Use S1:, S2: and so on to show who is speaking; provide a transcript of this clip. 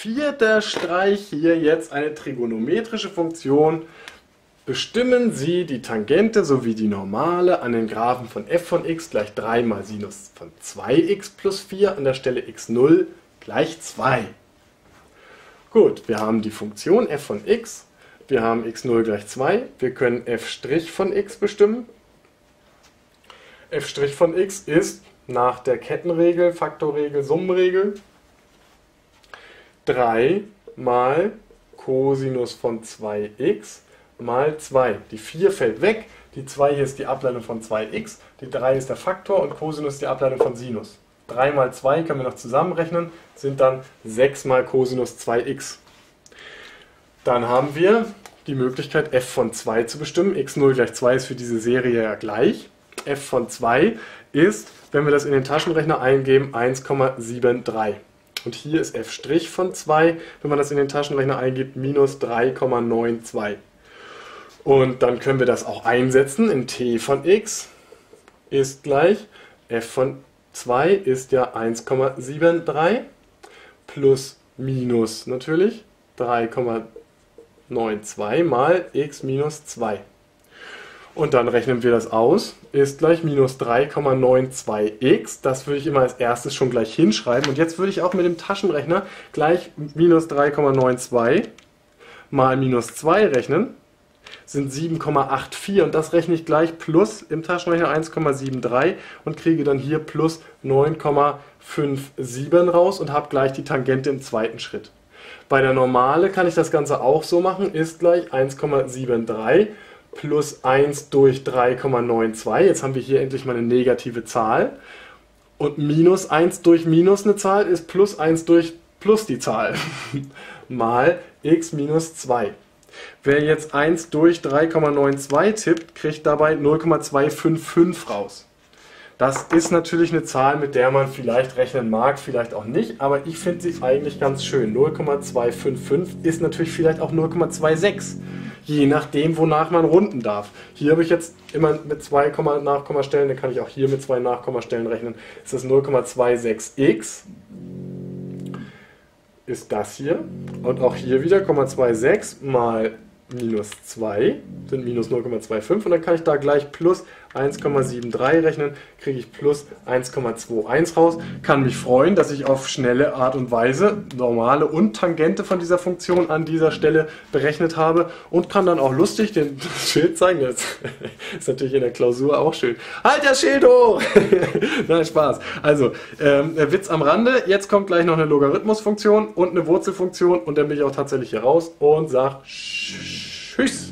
S1: vierter Streich hier jetzt eine trigonometrische Funktion. Bestimmen Sie die Tangente sowie die Normale an den Graphen von f von x gleich 3 mal Sinus von 2x plus 4 an der Stelle x0 gleich 2. Gut, wir haben die Funktion f von x, wir haben x0 gleich 2, wir können f' von x bestimmen. f' von x ist nach der Kettenregel, Faktorregel, Summenregel 3 mal Cosinus von 2x mal 2. Die 4 fällt weg, die 2 hier ist die Ableitung von 2x, die 3 ist der Faktor und Cosinus ist die Ableitung von Sinus. 3 mal 2 können wir noch zusammenrechnen, sind dann 6 mal Cosinus 2x. Dann haben wir die Möglichkeit f von 2 zu bestimmen. x0 gleich 2 ist für diese Serie ja gleich. f von 2 ist, wenn wir das in den Taschenrechner eingeben, 1,73. Und hier ist f' von 2, wenn man das in den Taschenrechner eingibt, minus 3,92. Und dann können wir das auch einsetzen in t von x ist gleich f von 2 ist ja 1,73 plus minus natürlich 3,92 mal x minus 2. Und dann rechnen wir das aus, ist gleich minus 3,92x. Das würde ich immer als erstes schon gleich hinschreiben. Und jetzt würde ich auch mit dem Taschenrechner gleich minus 3,92 mal minus 2 rechnen sind 7,84 und das rechne ich gleich plus im Taschenrechner 1,73 und kriege dann hier plus 9,57 raus und habe gleich die Tangente im zweiten Schritt. Bei der Normale kann ich das Ganze auch so machen, ist gleich 1,73 plus 1 durch 3,92. Jetzt haben wir hier endlich mal eine negative Zahl. Und minus 1 durch minus eine Zahl ist plus 1 durch plus die Zahl. mal x minus 2. Wer jetzt 1 durch 3,92 tippt, kriegt dabei 0,255 raus. Das ist natürlich eine Zahl, mit der man vielleicht rechnen mag, vielleicht auch nicht, aber ich finde sie eigentlich ganz schön. 0,255 ist natürlich vielleicht auch 0,26, je nachdem, wonach man runden darf. Hier habe ich jetzt immer mit zwei Nachkommastellen, dann kann ich auch hier mit zwei Nachkommastellen rechnen. Ist das 0,26x ist das hier. Und auch hier wieder 0,26 mal minus 2 sind minus 0,25 und dann kann ich da gleich plus 1,73 rechnen, kriege ich plus 1,21 raus. Kann mich freuen, dass ich auf schnelle Art und Weise normale und Tangente von dieser Funktion an dieser Stelle berechnet habe und kann dann auch lustig den Schild zeigen. Das ist natürlich in der Klausur auch schön. Halt das Schild hoch! Nein, Spaß. Also, ähm, Witz am Rande. Jetzt kommt gleich noch eine Logarithmusfunktion und eine Wurzelfunktion und dann bin ich auch tatsächlich hier raus und sage Tschüss.